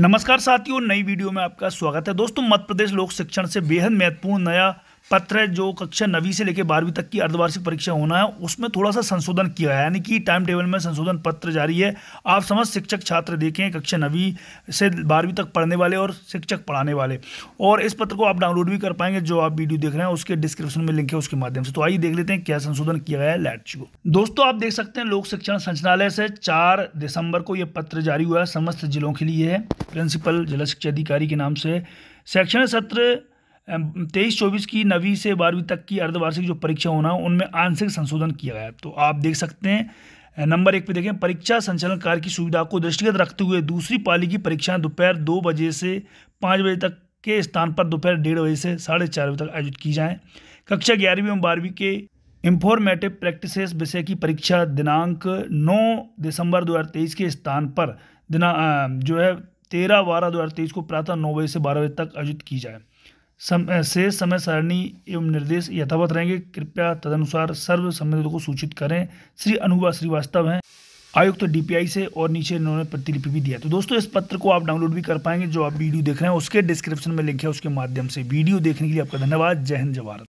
नमस्कार साथियों, नई वीडियो में आपका स्वागत है। दोस्तों, मध्य प्रदेश लोक शिक्षण से बेहद महत्वपूर्ण नया पत्र जो कक्षा नवी से लेकर बारहवीं तक की अर्धवार्षिक परीक्षा होना है, उसमें थोड़ा सा संशोधन किया है। यानी कि टाइम टेबल में संशोधन पत्र जारी है। आप समझ शिक्षक छात्र देखें, कक्षा नवी से बारहवीं तक पढ़ने वाले और शिक्षक पढ़ाने वाले। और इस पत्र को आप डाउनलोड भी कर पाएँगे, जो आप वीडियो देख रहे हैं, उसके डिस्क्रिप्शन में लिंक है, उसके माध्यम से। तो आइए देख लेते हैं क्या संशोधन किया गया है लैट को दोस्तों, आप देख सकते हैं, लोक शिक्षण संचालय से चार दिसंबर को यह पत्र जारी हुआ है, समस्त जिलों के लिए है। प्रिंसिपल, जिला शिक्षा अधिकारी के नाम से। शैक्षणिक सत्र तेईस चौबीस की नवी से बारहवीं तक की अर्धवार्षिक जो परीक्षा होना, उनमें आंशिक संशोधन किया गया तो आप देख सकते हैं नंबर एक पे देखें, परीक्षा संचालन कार्य की सुविधा को दृष्टिगत रखते हुए दूसरी पाली की परीक्षाएँ दोपहर दो बजे से पाँच बजे तक के स्थान पर दोपहर डेढ़ बजे से साढ़े चार बजे तक आयोजित की जाएँ। कक्षा ग्यारहवीं एवं बारहवीं के इंफॉर्मेटिव प्रैक्टिसेस विषय की परीक्षा दिनांक 9 दिसंबर 2023 के स्थान पर, दिना जो है, तेरह बारह दो को प्रातः नौ बजे से बारह बजे तक आयोजित की जाए। सम समय सारणी एवं निर्देश यथावत रहेंगे। कृपया तदनुसार सर्व सम्मिलित को सूचित करें। श्री अनुभा श्रीवास्तव हैं। आयुक्त तो डीपीआई से और नीचे इन्होंने प्रतिलिपि भी दिया तो दोस्तों, इस पत्र को आप डाउनलोड भी कर पाएँगे। जो आप वीडियो देख रहे हैं, उसके डिस्क्रिप्शन में लिंक है, उसके माध्यम से। वीडियो देखने के लिए आपका धन्यवाद। जय हिंद जवाहर